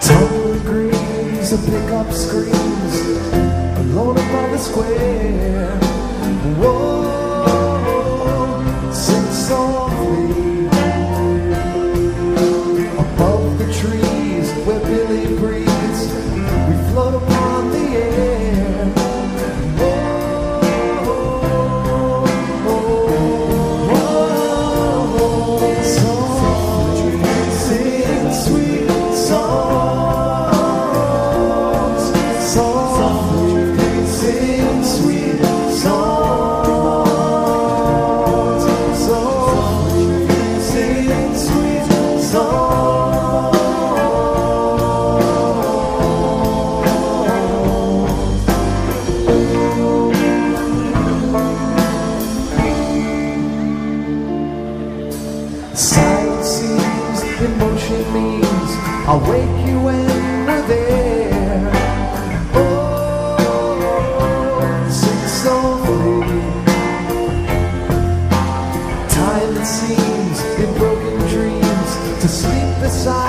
Tumbling greens and pickup Alone I'll wake you when we're there. Oh. Time seems in broken dreams to sleep beside.